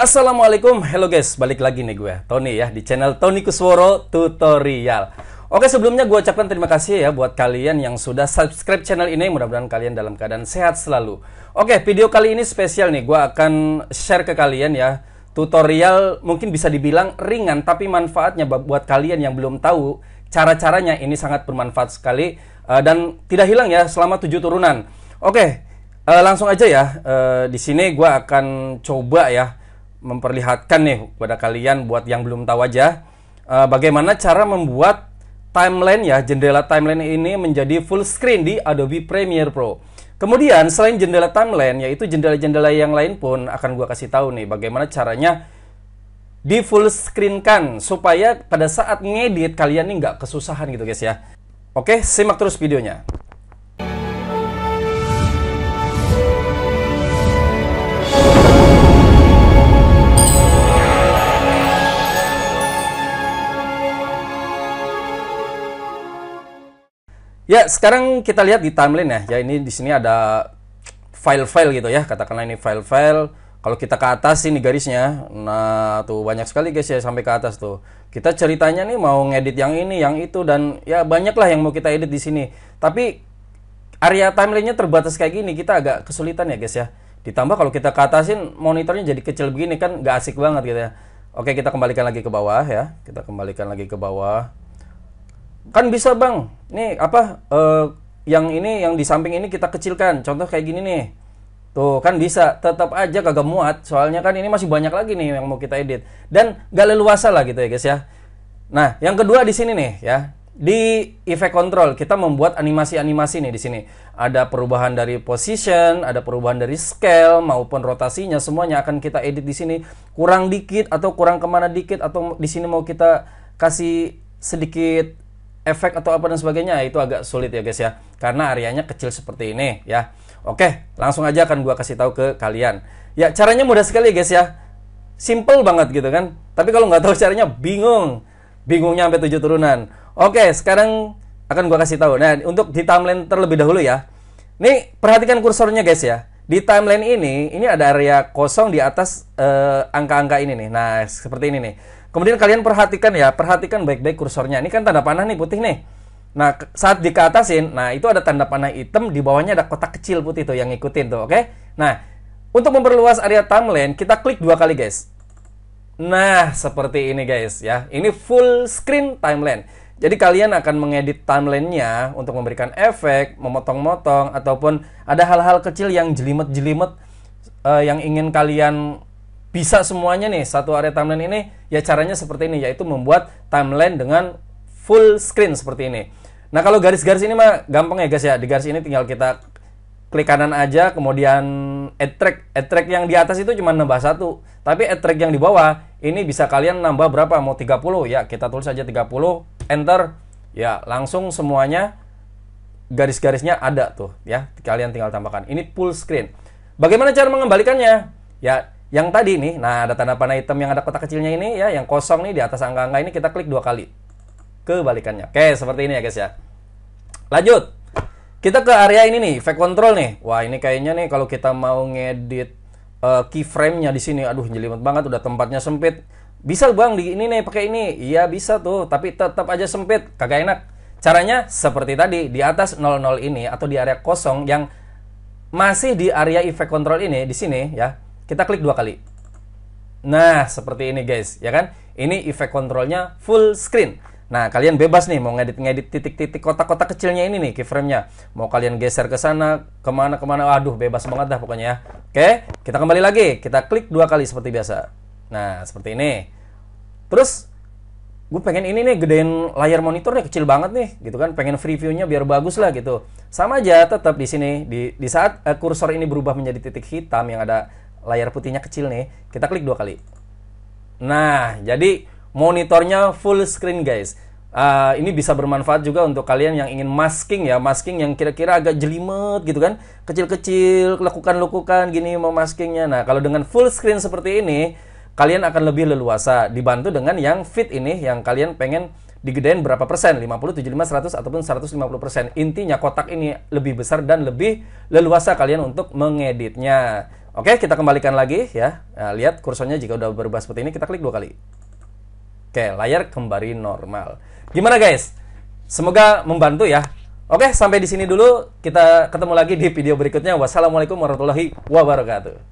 Assalamualaikum, hello guys, balik lagi nih gue, Tony ya, di channel Tony Kusworo Tutorial. Oke, sebelumnya gue ucapkan terima kasih ya buat kalian yang sudah subscribe channel ini, mudah-mudahan kalian dalam keadaan sehat selalu. Oke, video kali ini spesial nih, gue akan share ke kalian ya, tutorial mungkin bisa dibilang ringan, tapi manfaatnya buat kalian yang belum tahu, cara-caranya ini sangat bermanfaat sekali, uh, dan tidak hilang ya selama tujuh turunan. Oke, uh, langsung aja ya, uh, di sini gue akan coba ya, memperlihatkan nih kepada kalian buat yang belum tahu aja uh, bagaimana cara membuat timeline ya jendela timeline ini menjadi full screen di Adobe Premiere Pro. Kemudian selain jendela timeline yaitu jendela-jendela yang lain pun akan gua kasih tahu nih bagaimana caranya di full screen kan supaya pada saat ngedit kalian nih nggak kesusahan gitu guys ya. Oke, simak terus videonya. Ya, sekarang kita lihat di timeline ya. Ya, ini di sini ada file-file gitu ya. Katakanlah ini file-file. Kalau kita ke atas ini garisnya, nah tuh banyak sekali guys ya sampai ke atas tuh. Kita ceritanya nih mau ngedit yang ini, yang itu dan ya banyak lah yang mau kita edit di sini. Tapi area timelinenya terbatas kayak gini, kita agak kesulitan ya guys ya. Ditambah kalau kita ke atasin monitornya jadi kecil begini kan gak asik banget gitu ya. Oke, kita kembalikan lagi ke bawah ya. Kita kembalikan lagi ke bawah kan bisa bang. Nih apa uh, yang ini yang di samping ini kita kecilkan. Contoh kayak gini nih. Tuh kan bisa. Tetap aja kagak muat. Soalnya kan ini masih banyak lagi nih yang mau kita edit. Dan gak leluasa lah gitu ya guys ya. Nah yang kedua di sini nih ya. Di effect control kita membuat animasi-animasi nih di sini. Ada perubahan dari position, ada perubahan dari scale maupun rotasinya semuanya akan kita edit di sini. Kurang dikit atau kurang ke mana dikit atau di sini mau kita kasih sedikit efek atau apa dan sebagainya itu agak sulit ya guys ya. Karena areanya kecil seperti ini ya. Oke langsung aja akan gua kasih tahu ke kalian. Ya caranya mudah sekali guys ya. Simple banget gitu kan. Tapi kalau nggak tahu caranya bingung. Bingungnya sampai tujuh turunan. Oke sekarang akan gua kasih tahu. Nah untuk di timeline terlebih dahulu ya. Nih perhatikan kursornya guys ya. Di timeline ini ini ada area kosong di atas eh, angka-angka uh, ini nih. Nah seperti ini nih Kemudian kalian perhatikan ya, perhatikan baik-baik kursornya. Ini kan tanda panah nih putih nih. Nah, saat di ke atasin, nah itu ada tanda panah hitam, di bawahnya ada kotak kecil putih tuh yang ngikutin tuh, oke? Okay? Nah, untuk memperluas area timeline, kita klik dua kali guys. Nah, seperti ini guys ya. Ini full screen timeline. Jadi kalian akan mengedit timelinenya untuk memberikan efek, memotong-motong, ataupun ada hal-hal kecil yang jelimet-jelimet uh, yang ingin kalian bisa semuanya nih satu area timeline ini ya caranya seperti ini yaitu membuat timeline dengan full screen seperti ini. Nah kalau garis-garis ini mah gampang ya guys ya. Di garis ini tinggal kita klik kanan aja kemudian add track. Add track yang di atas itu cuma nambah satu. Tapi add track yang di bawah ini bisa kalian nambah berapa? Mau 30 ya kita tulis aja 30 enter. Ya langsung semuanya garis-garisnya ada tuh ya. Kalian tinggal tambahkan. Ini full screen. Bagaimana cara mengembalikannya? Ya yang tadi nih, nah ada tanda panah hitam yang ada kotak kecilnya ini ya, yang kosong nih di atas angka-angka ini kita klik dua kali. Kebalikannya. Oke, seperti ini ya guys ya. Lanjut. Kita ke area ini nih, effect control nih. Wah, ini kayaknya nih kalau kita mau ngedit uh, keyframe-nya di sini, aduh jelimet banget udah tempatnya sempit. Bisa Bang di ini nih pakai ini. Iya, bisa tuh, tapi tetap aja sempit, kagak enak. Caranya seperti tadi, di atas 00 ini atau di area kosong yang masih di area effect control ini di sini ya kita klik dua kali. Nah, seperti ini guys, ya kan? Ini efek kontrolnya full screen. Nah, kalian bebas nih mau ngedit-ngedit titik-titik kotak-kotak kecilnya ini nih keyframe-nya. Mau kalian geser ke sana, ke mana-kemana, waduh bebas banget dah pokoknya ya. Oke, kita kembali lagi. Kita klik dua kali seperti biasa. Nah, seperti ini. Terus, gue pengen ini nih gedein layar monitornya kecil banget nih, gitu kan? Pengen free view-nya biar bagus lah gitu. Sama aja tetap di sini. Di, di saat uh, kursor ini berubah menjadi titik hitam yang ada layar putihnya kecil nih, kita klik dua kali. Nah, jadi monitornya full screen guys. Uh, ini bisa bermanfaat juga untuk kalian yang ingin masking ya, masking yang kira-kira agak jelimet gitu kan, kecil-kecil, lekukan-lekukan gini mau maskingnya. Nah, kalau dengan full screen seperti ini, kalian akan lebih leluasa dibantu dengan yang fit ini, yang kalian pengen digedein berapa persen 50, 75, 100 ataupun 150 persen intinya kotak ini lebih besar dan lebih leluasa kalian untuk mengeditnya Oke, kita kembalikan lagi ya. Nah, lihat kursornya jika udah berubah seperti ini, kita klik dua kali. Oke, layar kembali normal. Gimana guys? Semoga membantu ya. Oke, sampai di sini dulu. Kita ketemu lagi di video berikutnya. Wassalamualaikum warahmatullahi wabarakatuh.